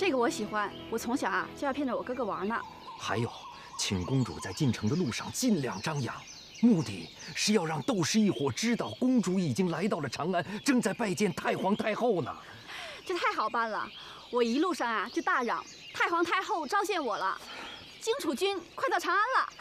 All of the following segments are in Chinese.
这个我喜欢，我从小啊就要骗着我哥哥玩呢。还有，请公主在进城的路上尽量张扬，目的是要让窦氏一伙知道公主已经来到了长安，正在拜见太皇太后呢。这太好办了，我一路上啊就大嚷太皇太后召见我了，荆楚军快到长安了。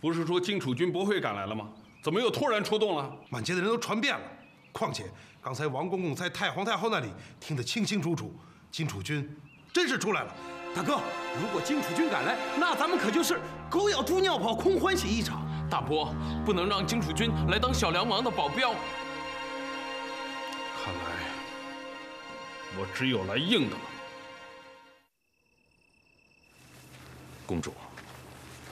不是说荆楚军不会赶来了吗？怎么又突然出动了？满街的人都传遍了。况且刚才王公公在太皇太后那里听得清清楚楚，荆楚军真是出来了。大哥，如果金楚军赶来，那咱们可就是狗咬猪尿跑，空欢喜一场。大伯，不能让荆楚军来当小梁王的保镖。看来我只有来硬的了。公主，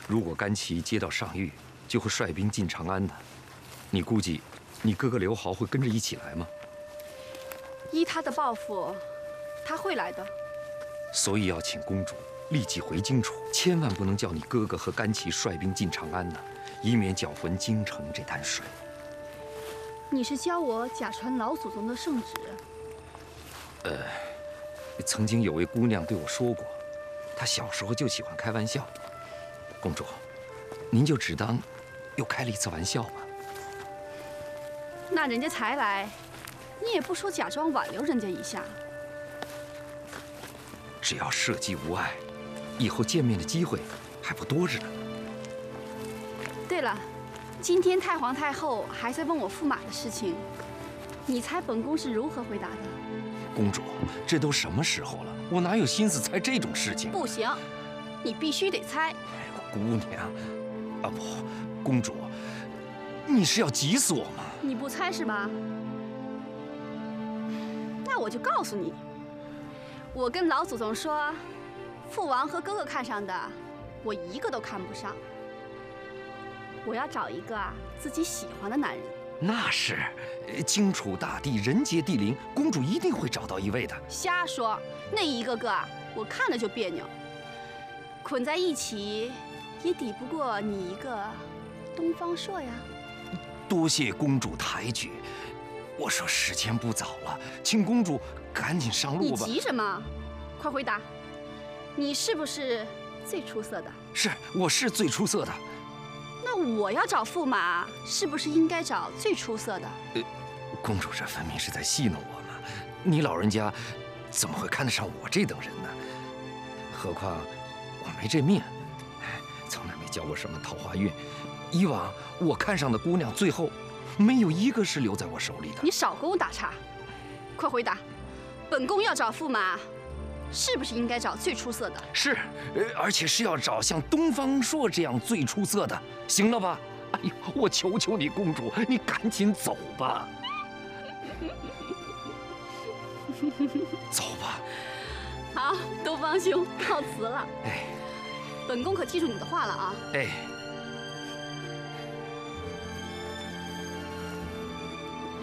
如果甘琪接到上谕，就会率兵进长安的。你估计，你哥哥刘豪会跟着一起来吗？依他的抱负，他会来的。所以要请公主立即回荆楚，千万不能叫你哥哥和甘琪率兵进长安呢，以免搅浑京城这滩水。你是教我假传老祖宗的圣旨？呃，曾经有位姑娘对我说过，她小时候就喜欢开玩笑。公主，您就只当又开了一次玩笑吧。那人家才来，你也不说假装挽留人家一下。只要社稷无碍，以后见面的机会还不多着呢。对了，今天太皇太后还在问我驸马的事情，你猜本宫是如何回答的？公主，这都什么时候了，我哪有心思猜这种事情？不行，你必须得猜。姑娘，啊不，公主，你是要急死我吗？你不猜是吧？那我就告诉你，我跟老祖宗说，父王和哥哥看上的，我一个都看不上。我要找一个啊自己喜欢的男人。那是，荆楚大地，人杰地灵，公主一定会找到一位的。瞎说，那一个个啊，我看着就别扭。捆在一起，也抵不过你一个东方朔呀。多谢公主抬举。我说时间不早了，请公主赶紧上路吧。你急什么？快回答，你是不是最出色的？是，我是最出色的。那我要找驸马，是不是应该找最出色的？呃，公主这分明是在戏弄我嘛！你老人家怎么会看得上我这等人呢？何况我没这命，从来没交过什么桃花运。以往我看上的姑娘，最后没有一个是留在我手里的。你少跟我打岔，快回答！本宫要找驸马，是不是应该找最出色的？是，而且是要找像东方朔这样最出色的，行了吧？哎呦，我求求你，公主，你赶紧走吧，走吧。好，东方兄，告辞了。哎，本宫可记住你的话了啊。哎。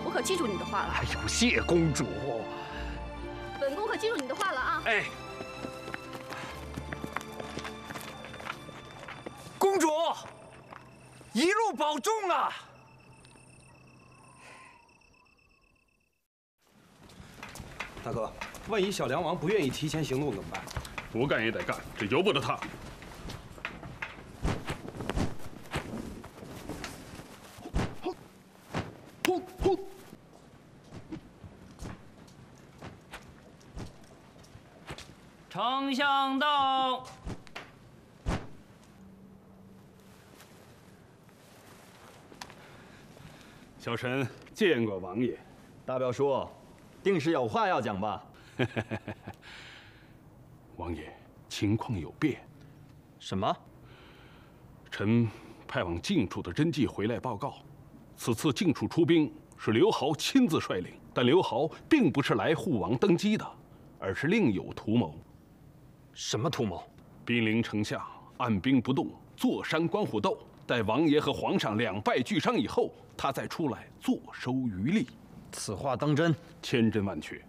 我可记住你的话了。哎呦，谢公主。本宫可记住你的话了啊。哎，公主，一路保重啊。大哥，万一小梁王不愿意提前行动怎么办？不干也得干，这由不得他。丞相到。小臣见过王爷。大表叔，定是有话要讲吧？王爷，情况有变。什么？臣派往晋楚的真迹回来报告，此次晋楚出兵是刘豪亲自率领，但刘豪并不是来护王登基的，而是另有图谋。什么图谋？兵临城下，按兵不动，坐山观虎斗。待王爷和皇上两败俱伤以后，他再出来坐收渔利。此话当真？千真万确。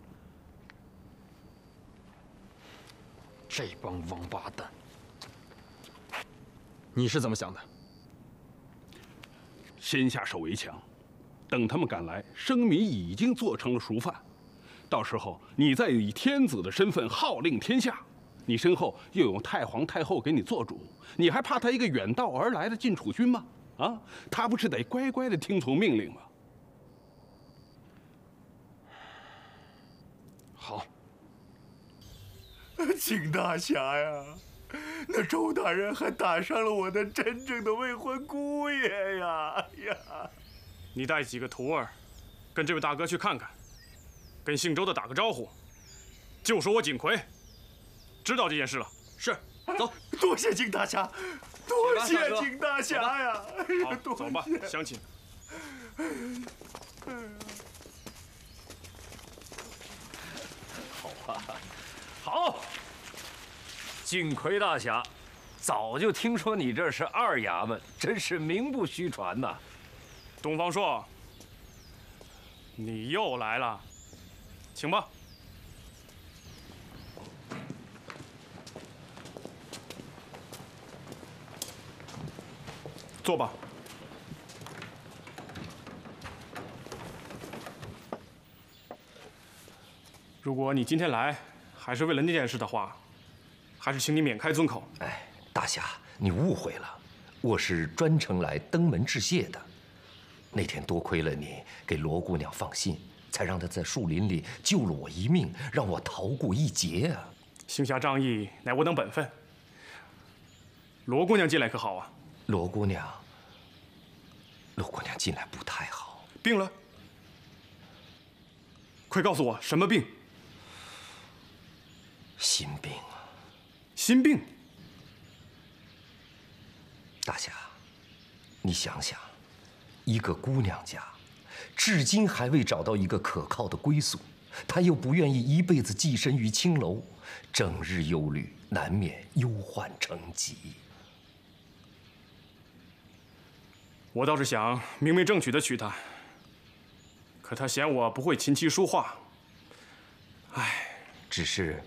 这帮王八蛋！你是怎么想的？先下手为强，等他们赶来，生米已经做成了熟饭。到时候你再以天子的身份号令天下，你身后又有太皇太后给你做主，你还怕他一个远道而来的晋楚军吗？啊，他不是得乖乖的听从命令吗？好，景大侠呀，那周大人还打伤了我的真正的未婚姑爷呀！哎呀，你带几个徒儿，跟这位大哥去看看，跟姓周的打个招呼，就说我景奎知道这件事了。是，走，多谢金大侠，多谢金大侠呀！好，走吧，乡亲。好啊，好，景奎大侠，早就听说你这是二衙门，真是名不虚传呐。东方朔，你又来了，请吧。坐吧。如果你今天来还是为了那件事的话，还是请你免开尊口。哎，大侠，你误会了，我是专程来登门致谢的。那天多亏了你给罗姑娘放信，才让她在树林里救了我一命，让我逃过一劫啊！行侠仗义乃我等本分。罗姑娘近来可好啊？罗姑娘，罗姑娘近来不太好，病了。快告诉我什么病？心病啊！心病。大侠，你想想，一个姑娘家，至今还未找到一个可靠的归宿，她又不愿意一辈子寄身于青楼，整日忧虑，难免忧患成疾。我倒是想明媒正娶的娶她，可她嫌我不会琴棋书画。唉，只是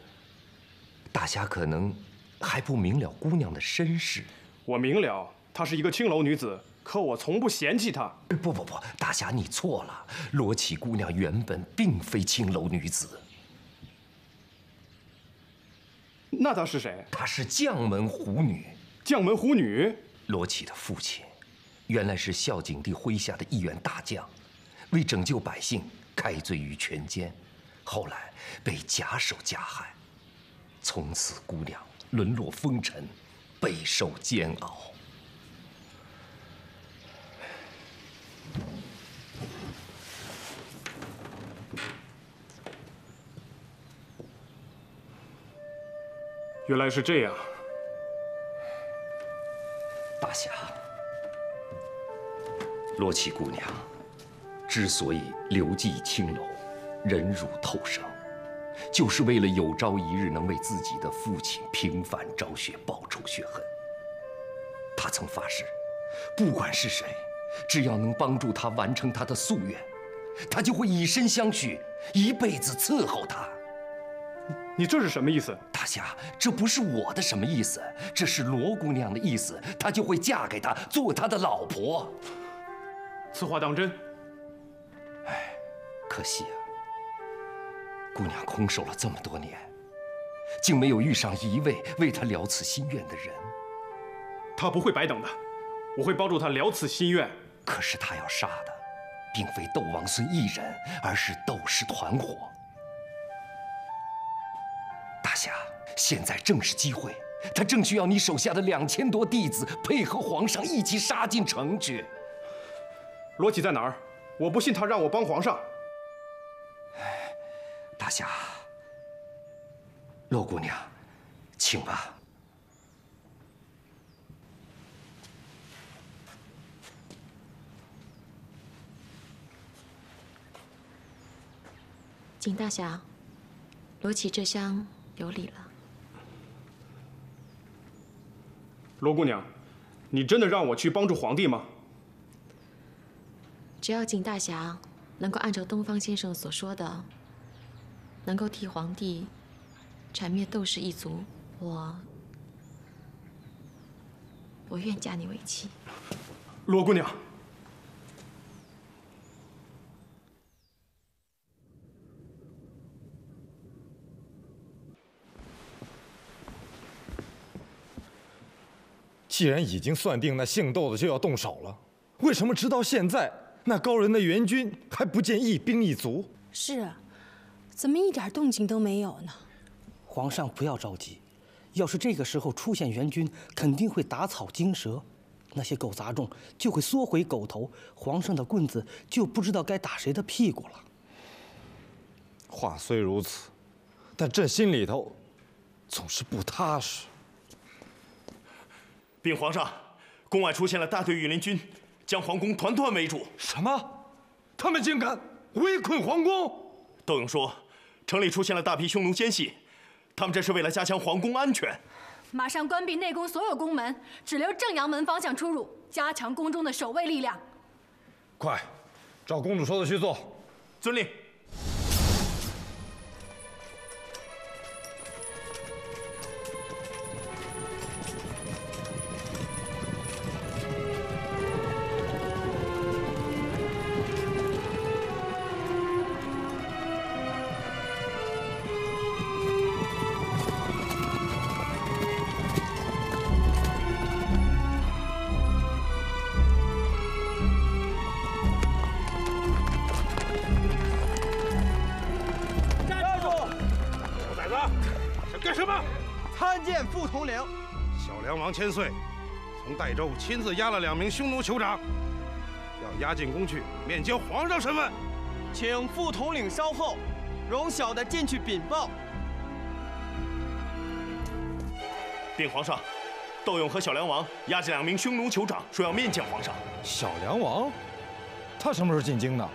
大侠可能还不明了姑娘的身世。我明了，她是一个青楼女子，可我从不嫌弃她。不不不，大侠你错了，罗绮姑娘原本并非青楼女子。那她是谁？她是将门虎女。将门虎女？罗绮的父亲。原来是孝景帝麾下的一员大将，为拯救百姓，开罪于权奸，后来被假手加害，从此姑娘沦落风尘，备受煎熬。原来是这样，大侠。罗绮姑娘之所以留寄青楼，忍辱偷生，就是为了有朝一日能为自己的父亲平反昭雪，报仇雪恨。她曾发誓，不管是谁，只要能帮助她完成她的夙愿，她就会以身相许，一辈子伺候她。你这是什么意思？大侠，这不是我的什么意思，这是罗姑娘的意思，她就会嫁给他，做他的老婆。此话当真？哎，可惜啊，姑娘空守了这么多年，竟没有遇上一位为她了此心愿的人。她不会白等的，我会帮助她了此心愿。可是她要杀的，并非窦王孙一人，而是窦氏团伙。大侠，现在正是机会，他正需要你手下的两千多弟子配合皇上一起杀进城去。罗启在哪儿？我不信他让我帮皇上。哎，大侠，罗姑娘，请吧。景大侠，罗启这厢有礼了。罗姑娘，你真的让我去帮助皇帝吗？只要景大侠能够按照东方先生所说的，能够替皇帝铲灭窦氏一族，我我愿嫁你为妻。罗姑娘，既然已经算定那姓窦的就要动手了，为什么直到现在？那高人的援军还不见一兵一卒？是啊，怎么一点动静都没有呢？皇上不要着急，要是这个时候出现援军，肯定会打草惊蛇，那些狗杂种就会缩回狗头，皇上的棍子就不知道该打谁的屁股了。话虽如此，但朕心里头总是不踏实。禀皇上，宫外出现了大队御林军，将皇宫团团围住。什么？他们竟敢围困皇宫？窦勇说，城里出现了大批匈奴奸细，他们这是为了加强皇宫安全。马上关闭内宫所有宫门，只留正阳门方向出入，加强宫中的守卫力量。快，照公主说的去做。遵令。王千岁从代州亲自押了两名匈奴酋长，要押进宫去面交皇上审问。请副统领稍后，容小的进去禀报。禀皇上，窦勇和小梁王押着两名匈奴酋长，说要面见皇上。小梁王，他什么时候进京的？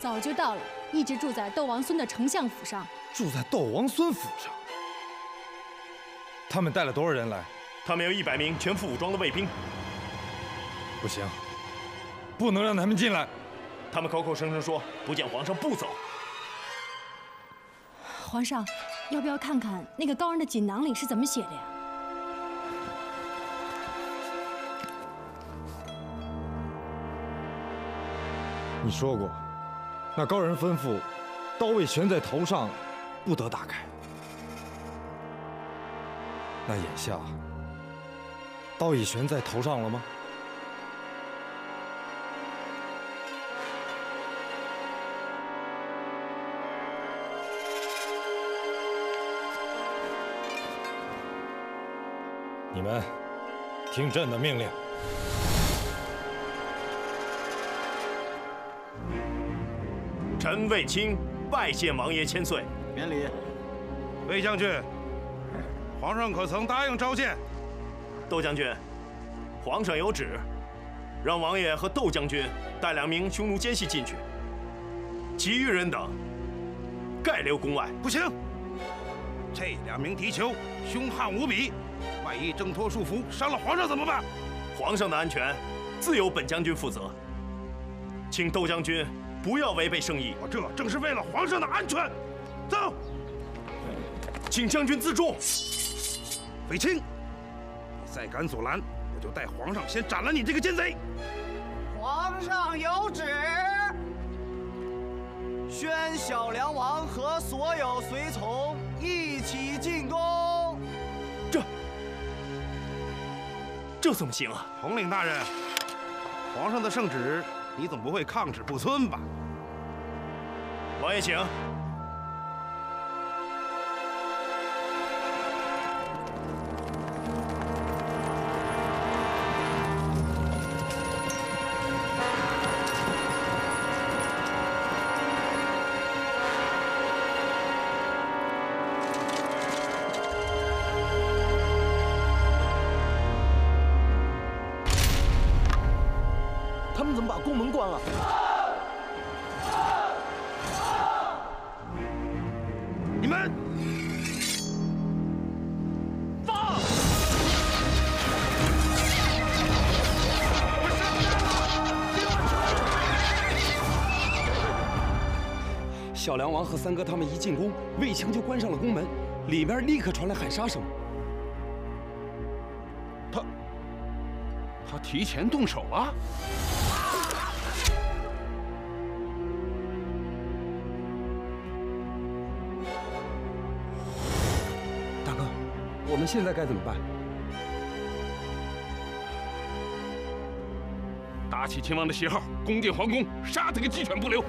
早就到了，一直住在窦王孙的丞相府上。住在窦王孙府上。他们带了多少人来？他们有一百名全副武装的卫兵。不行，不能让他们进来。他们口口声声说不见皇上不走。皇上，要不要看看那个高人的锦囊里是怎么写的呀？你说过，那高人吩咐，刀位悬在头上，不得打开。那眼下，刀已悬在头上了吗？你们听朕的命令。臣卫青拜见王爷千岁。免礼。魏将军，皇上可曾答应召见？窦将军，皇上有旨，让王爷和窦将军带两名匈奴奸细进去，其余人等概留宫外。不行，这两名敌酋凶悍无比，万一挣脱束缚伤了皇上怎么办？皇上的安全自有本将军负责，请窦将军不要违背圣意。我这正是为了皇上的安全。走，请将军自重。卫青，你再敢阻拦，我就代皇上先斩了你这个奸贼。皇上有旨，宣小梁王和所有随从一起进宫。这这怎么行啊？统领大人，皇上的圣旨，你总不会抗旨不遵吧？王爷请。小梁王和三哥他们一进宫，魏青就关上了宫门，里面立刻传来喊杀声。他他提前动手了。大哥，我们现在该怎么办？打起秦王的旗号，攻进皇宫，杀他个鸡犬不留。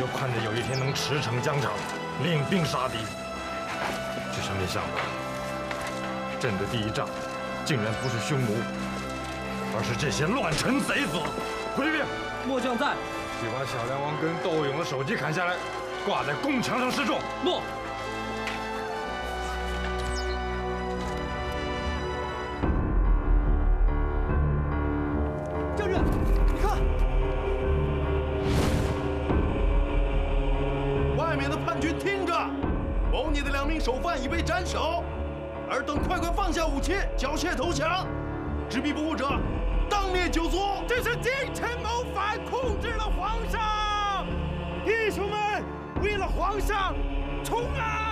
就盼着有一天能驰骋疆场，领兵杀敌，只是没想到，朕的第一仗，竟然不是匈奴，而是这些乱臣贼子。回禀，末将在。去把小梁王跟窦勇的首级砍下来，挂在宫墙上示众。诺。谋逆的两名首犯已被斩首，尔等快快放下武器，缴械投降，执迷不悟者，当灭九族。这是奸臣谋反，控制了皇上。弟兄们，为了皇上，冲啊！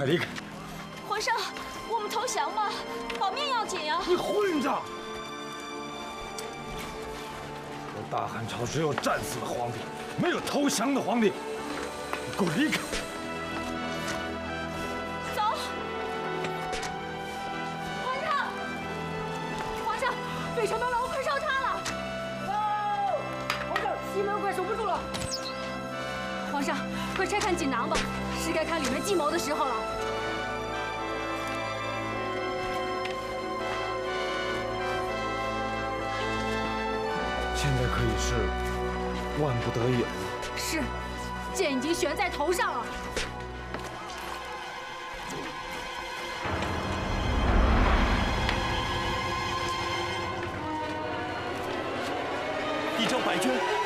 快离开！皇上，我们投降吧，保命要紧呀！你混账！我大汉朝只有战死的皇帝，没有投降的皇帝。你给我离开！已经悬在头上了。一张白绢。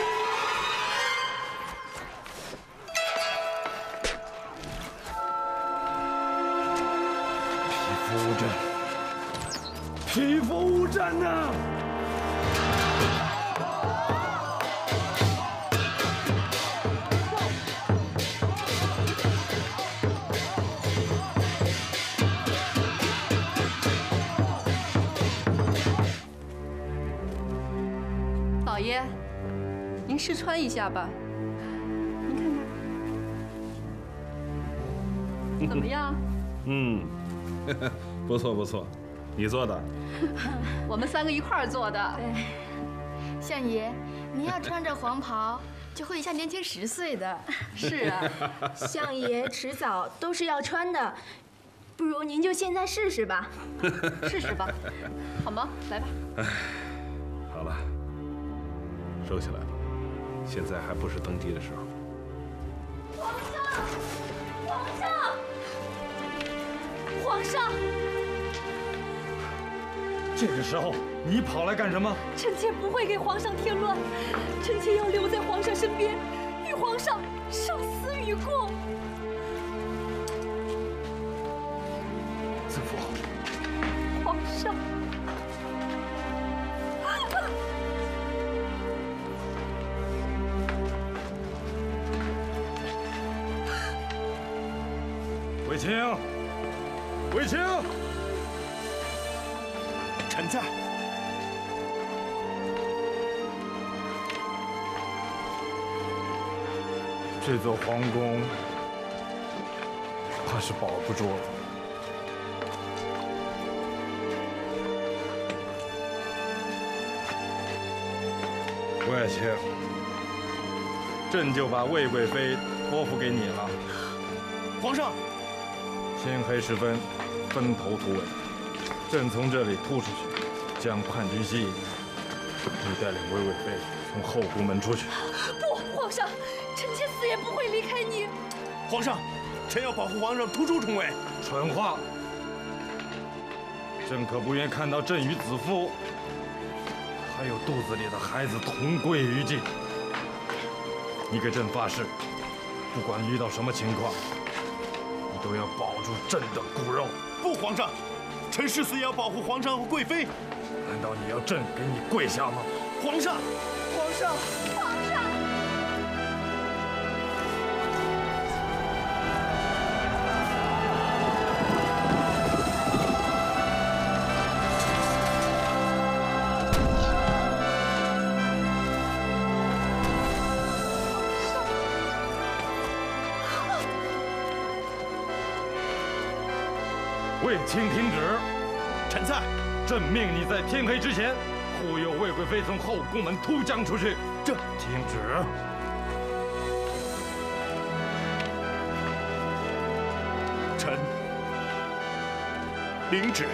穿一下吧。您看看，怎么样？嗯，不错不错，你做的。我们三个一块儿做的。对，相爷，您要穿着黄袍，就会像年轻十岁的。是啊，相爷迟早都是要穿的，不如您就现在试试吧。试试吧，好吗？来吧。哎，好了，收起来吧，现在还不是登基的时候。皇上，皇上，皇上！这个时候你跑来干什么？臣妾不会给皇上添乱，臣妾要留在皇上身边，与皇上生死与共。子父，卫青，卫青，臣在。这座皇宫怕是保不住了。卫青，朕就把魏贵妃托付给你了。皇上，天黑时分，分头突围。朕从这里突出去，将叛军吸引。你带领魏贵妃从后宫门出去。不，皇上，臣妾死也不会离开你。皇上，臣要保护皇上突出重围。蠢话！朕可不愿看到朕与子夫，还有肚子里的孩子同归于尽。你给朕发誓，不管遇到什么情况，你都要保住朕的骨肉。不，皇上，臣誓死也要保护皇上和贵妃。难道你要朕给你跪下吗？皇上，皇上，皇上！请停止，臣在。朕命你在天黑之前护佑魏贵妃从后宫门突将出去。这听旨。臣领旨。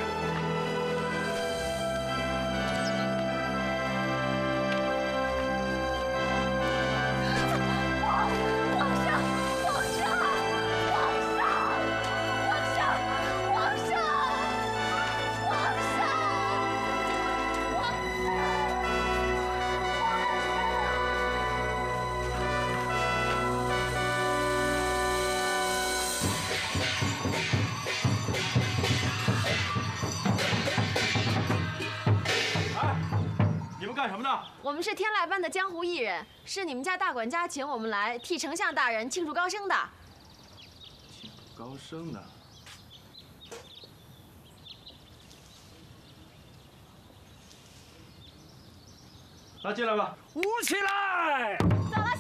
干什么呢？我们是天籁班的江湖艺人，是你们家大管家请我们来替丞相大人庆祝高升的。高升的。那进来吧。舞起来！走了，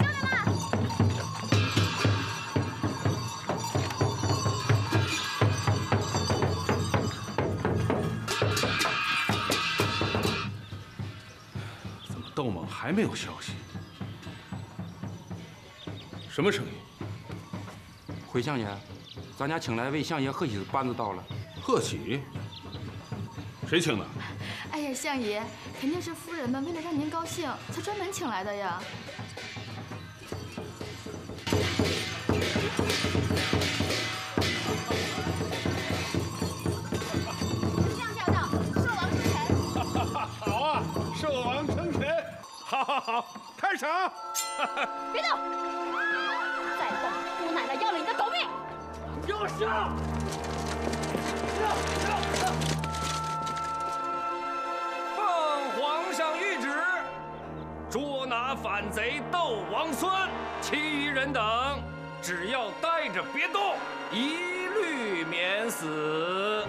窦猛还没有消息？什么声音？回相爷，咱家请来为相爷贺喜的班子到了。贺喜？谁请的？哎呀，相爷，肯定是夫人们为了让您高兴，才专门请来的呀。将驾到，寿王称臣。好啊，寿王称臣。好，好，好，开场。别动！再动，姑奶奶要了你的狗命！给我上！奉皇上谕旨，捉拿反贼窦王孙，其余人等只要待着别动，一律免死。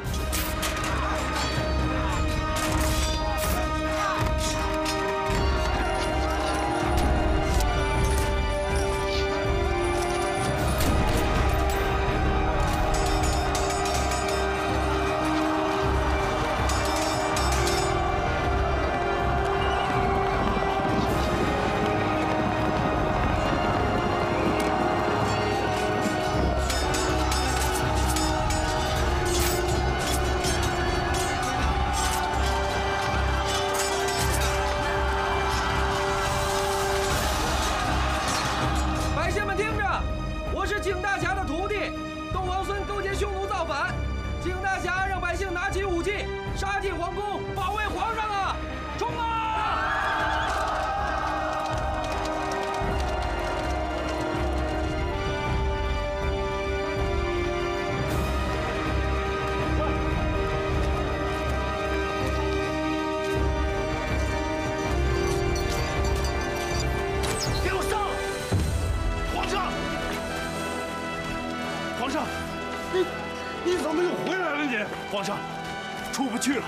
你怎么又回来了？你，皇上，出不去了。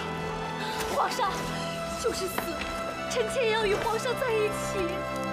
皇上，就是死，臣妾也要与皇上在一起。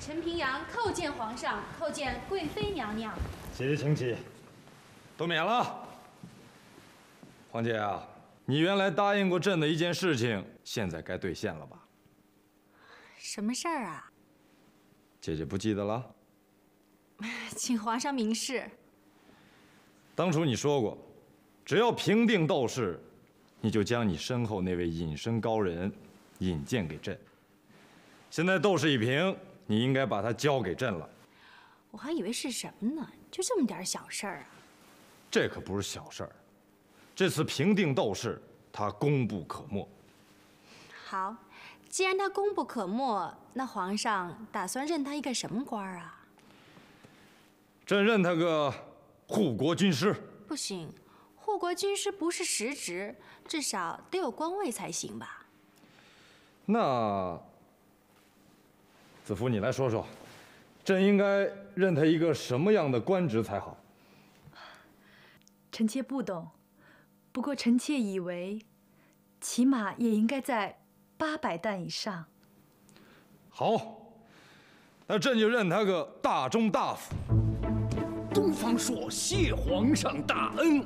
陈平阳叩见皇上，叩见贵妃娘娘。姐姐请起，都免了。皇姐啊，你原来答应过朕的一件事情，现在该兑现了吧？什么事儿啊？姐姐不记得了？请皇上明示。当初你说过，只要平定斗士，你就将你身后那位隐身高人引荐给朕。现在斗士已平，你应该把他交给朕了。我还以为是什么呢？就这么点小事儿啊？这可不是小事儿。这次平定斗士，他功不可没。好，既然他功不可没，那皇上打算任他一个什么官儿啊？朕任他个护国军师。不行，护国军师不是实职，至少得有官位才行吧？那子服，你来说说，朕应该任他一个什么样的官职才好？臣妾不懂，不过臣妾以为，起码也应该在八百担以上。好，那朕就任他个大中大夫。东方朔谢皇上大恩。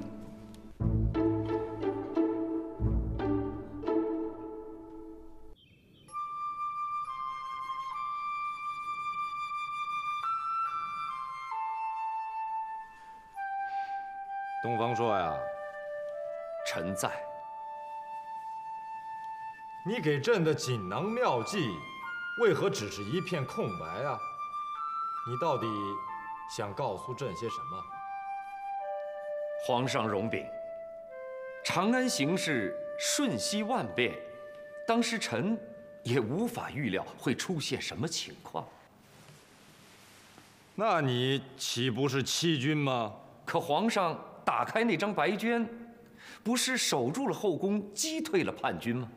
在。你给朕的锦囊妙计，为何只是一片空白啊？你到底想告诉朕些什么？皇上容禀，长安形势瞬息万变，当时臣也无法预料会出现什么情况。那你岂不是欺君吗？可皇上打开那张白绢，不是守住了后宫，击退了叛军吗？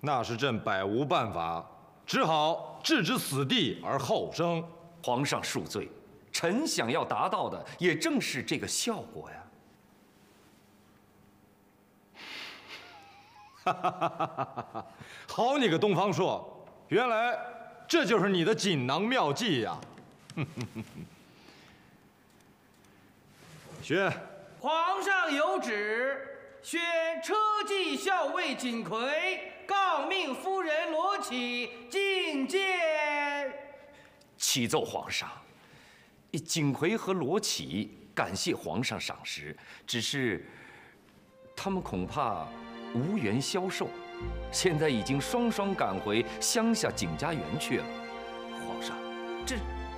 那是朕百无办法，只好置之死地而后生。皇上恕罪，臣想要达到的也正是这个效果呀。哈哈哈哈哈哈！好你个东方朔，原来这就是你的锦囊妙计呀！宣，皇上有旨，宣车骑校尉锦葵告命夫人罗绮觐见。启奏皇上，锦葵和罗绮感谢皇上赏识，只是他们恐怕无缘消受，现在已经双双赶回乡下景家园去了。皇上，这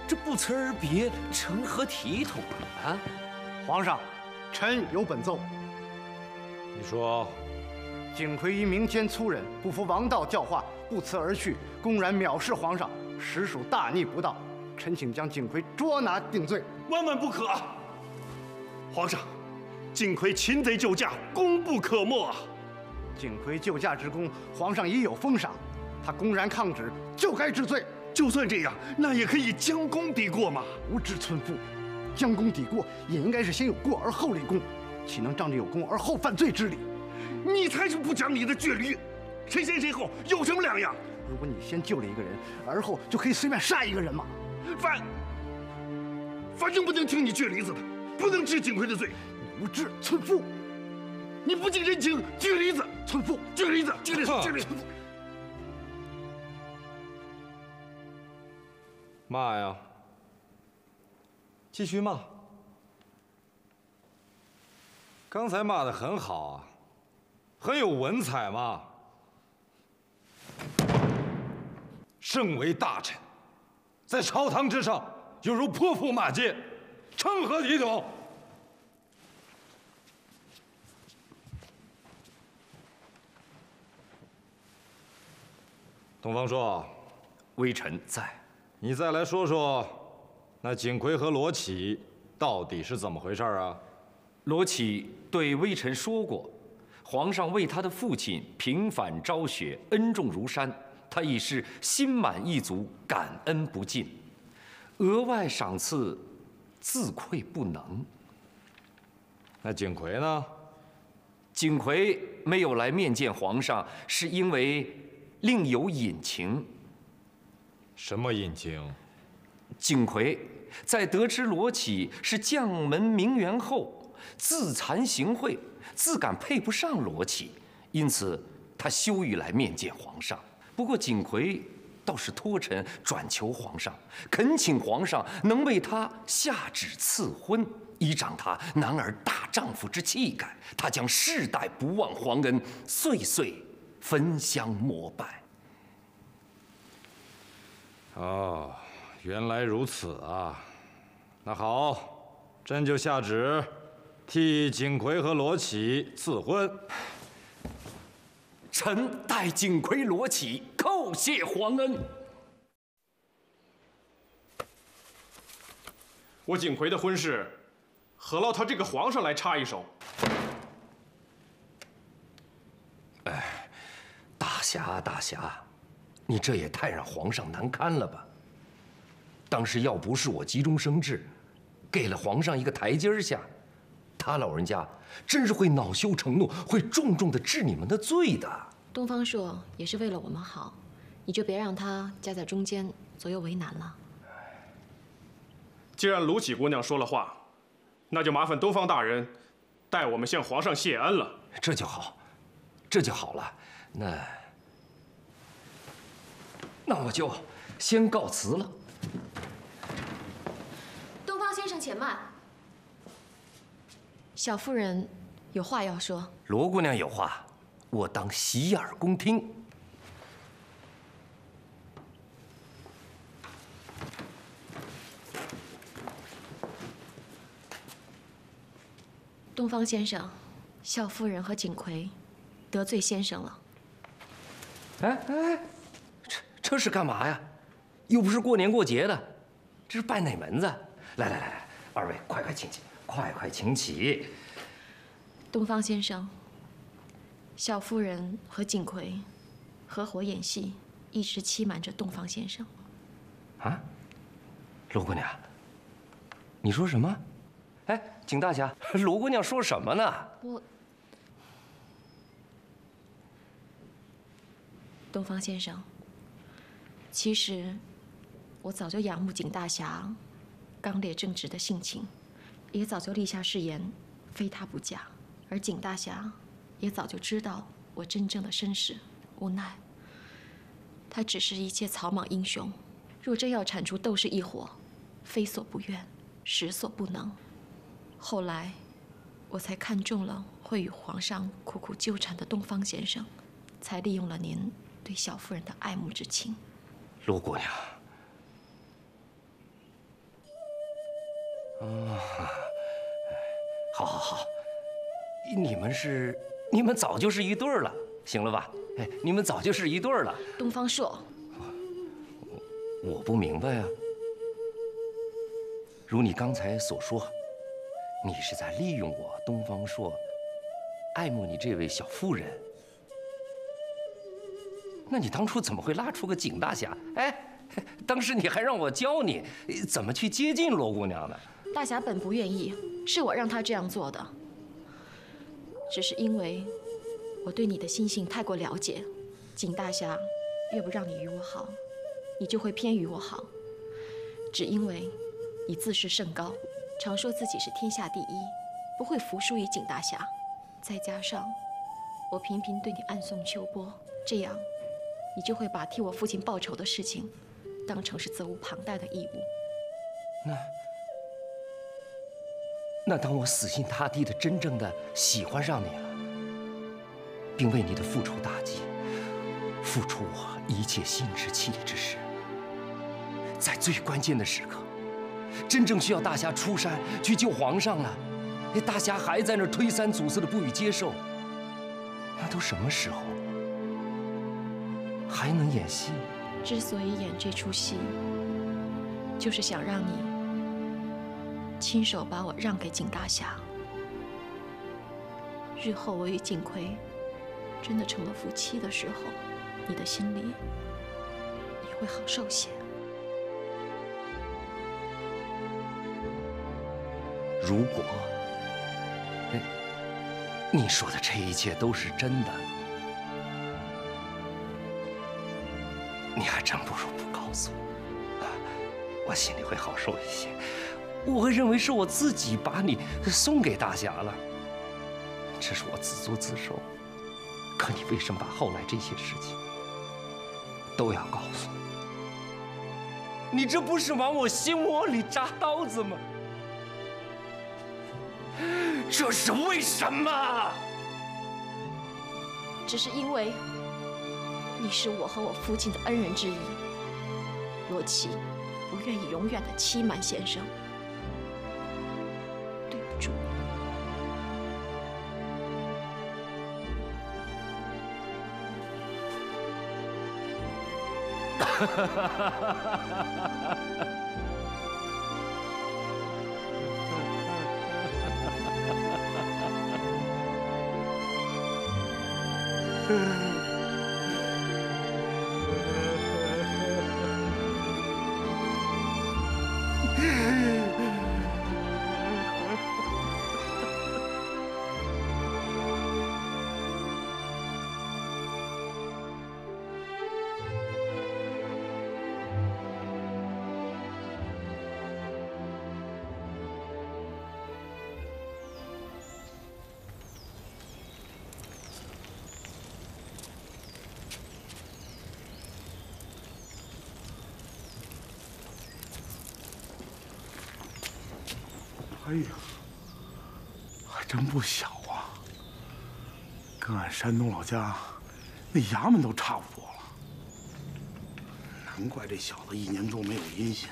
这不辞而别，成何体统啊？皇上，臣有本奏。你说，景葵一民间粗人，不服王道教化，不辞而去，公然藐视皇上，实属大逆不道。臣请将景葵捉拿定罪。万万不可！皇上，景葵擒贼救驾，功不可没啊！景葵救驾之功，皇上已有封赏。他公然抗旨，就该治罪。就算这样，那也可以将功抵过嘛。无知村妇，将功抵过也应该是先有过而后立功，岂能仗着有功而后犯罪之理？你才是不讲理的倔驴！谁先谁后有什么两样？如果你先救了一个人，而后就可以随便杀一个人吗？反反正不能听你倔驴子的，不能治锦葵的罪。你无知村妇，你不近人情，倔驴子，村妇，倔驴子，倔驴子，倔梨子。骂呀！继续骂。刚才骂的很好啊，很有文采嘛。身为大臣，在朝堂之上，犹如泼妇骂街，成何体统？东方朔，微臣在。你再来说说，那景葵和罗启到底是怎么回事啊？罗启对微臣说过，皇上为他的父亲平反昭雪，恩重如山，他已是心满意足，感恩不尽，额外赏赐，自愧不能。那景葵呢？景葵没有来面见皇上，是因为另有隐情。什么隐情？景葵在得知罗绮是将门名媛后，自惭形秽，自感配不上罗绮，因此他羞于来面见皇上。不过景葵倒是托臣转求皇上，恳请皇上能为他下旨赐婚，依仗他男儿大丈夫之气概，他将世代不忘皇恩，岁岁焚香膜拜。哦，原来如此啊！那好，朕就下旨，替景葵和罗绮赐婚。臣代景葵、罗绮叩谢皇恩。我景葵的婚事，何劳他这个皇上来插一手？哎，大侠，大侠。你这也太让皇上难堪了吧！当时要不是我急中生智，给了皇上一个台阶下，他老人家真是会恼羞成怒，会重重的治你们的罪的。东方朔也是为了我们好，你就别让他夹在中间，左右为难了。既然卢启姑娘说了话，那就麻烦东方大人代我们向皇上谢恩了。这就好，这就好了。那。那我就先告辞了。东方先生，且慢。小夫人有话要说。罗姑娘有话，我当洗耳恭听。东方先生，小夫人和锦葵得罪先生了。哎哎，这这是干嘛呀？又不是过年过节的，这是拜哪门子？来来来来，二位快快请起，快快请起。东方先生，小夫人和景葵合伙演戏，一直欺瞒着东方先生。啊，罗姑娘，你说什么？哎，景大侠，罗姑娘说什么呢？我，东方先生，其实我早就仰慕景大侠刚烈正直的性情，也早就立下誓言，非他不嫁。而景大侠也早就知道我真正的身世，无奈他只是一介草莽英雄。若真要铲除窦氏一伙，非所不愿，实所不能。后来，我才看中了会与皇上苦苦纠缠的东方先生，才利用了您对小夫人的爱慕之情。罗姑娘，啊，好，好，好，你们是，你们早就是一对儿了，行了吧？哎，你们早就是一对儿了。东方朔。我不明白呀。如你刚才所说，你是在利用我东方朔，爱慕你这位小妇人。那你当初怎么会拉出个景大侠？哎，当时你还让我教你怎么去接近罗姑娘呢。大侠本不愿意，是我让他这样做的。只是因为我对你的心性太过了解，景大侠越不让你与我好。你就会偏于我好，只因为你自视甚高，常说自己是天下第一，不会服输于景大侠。再加上我频频对你暗送秋波，这样你就会把替我父亲报仇的事情当成是责无旁贷的义务。那那当我死心塌地的真正的喜欢上你了，并为你的复仇大计付出我一切心之气力之时。在最关键的时刻，真正需要大侠出山去救皇上了，那大侠还在那推三阻四的不予接受。那都什么时候了，还能演戏？之所以演这出戏，就是想让你亲手把我让给景大侠。日后我与景葵真的成了夫妻的时候，你的心里也会好受些。如果你说的这一切都是真的，你还真不如不告诉我，我心里会好受一些。我会认为是我自己把你送给大侠了，这是我自作自受。可你为什么把后来这些事情都要告诉我？你这不是往我心窝里扎刀子吗？这是为什么？只是因为你是我和我父亲的恩人之一，罗琦不愿意永远的欺瞒先生。哈哈哈。哈哈哈哈哈！哈哈，不小啊！跟俺山东老家那衙门都差不多了。难怪这小子一年多没有音信，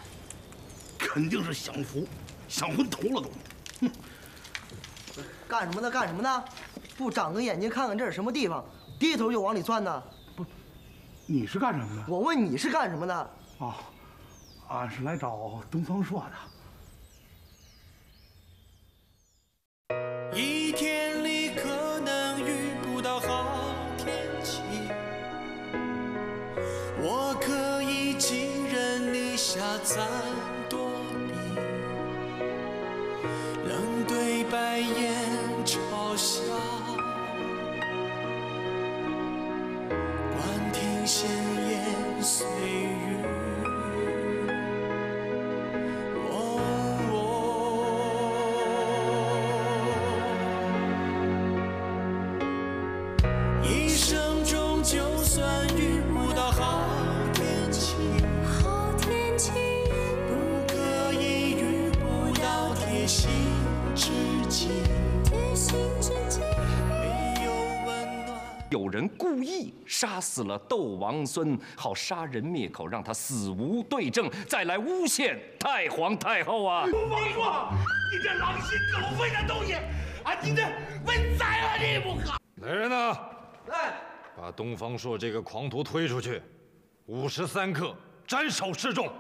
肯定是享福，享昏头了都。哼干什么呢？干什么呢？不长个眼睛看看这是什么地方，低头就往里钻呢？不你是干什么的？我问你是干什么的？哦，俺是来找东方朔的。有人故意杀死了窦王孙，好杀人灭口，让他死无对证，再来诬陷太皇太后啊！东方朔，你这狼心狗肺的东西，俺今天问宰了你不可！来人呐！来，把东方朔这个狂徒推出去，午时三刻斩首示众。